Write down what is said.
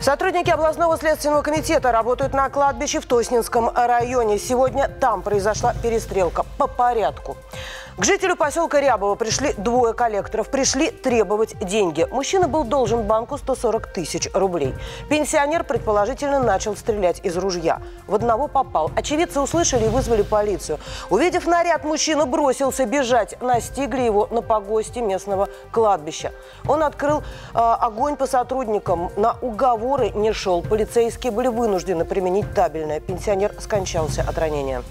Сотрудники областного следственного комитета работают на кладбище в Тоснинском районе. Сегодня там произошла перестрелка по порядку. К жителю поселка Рябово пришли двое коллекторов. Пришли требовать деньги. Мужчина был должен банку 140 тысяч рублей. Пенсионер, предположительно, начал стрелять из ружья. В одного попал. Очевидцы услышали и вызвали полицию. Увидев наряд, мужчина бросился бежать. Настигли его на погосте местного кладбища. Он открыл э, огонь по сотрудникам. На уговоры не шел. Полицейские были вынуждены применить табельное. Пенсионер скончался от ранения.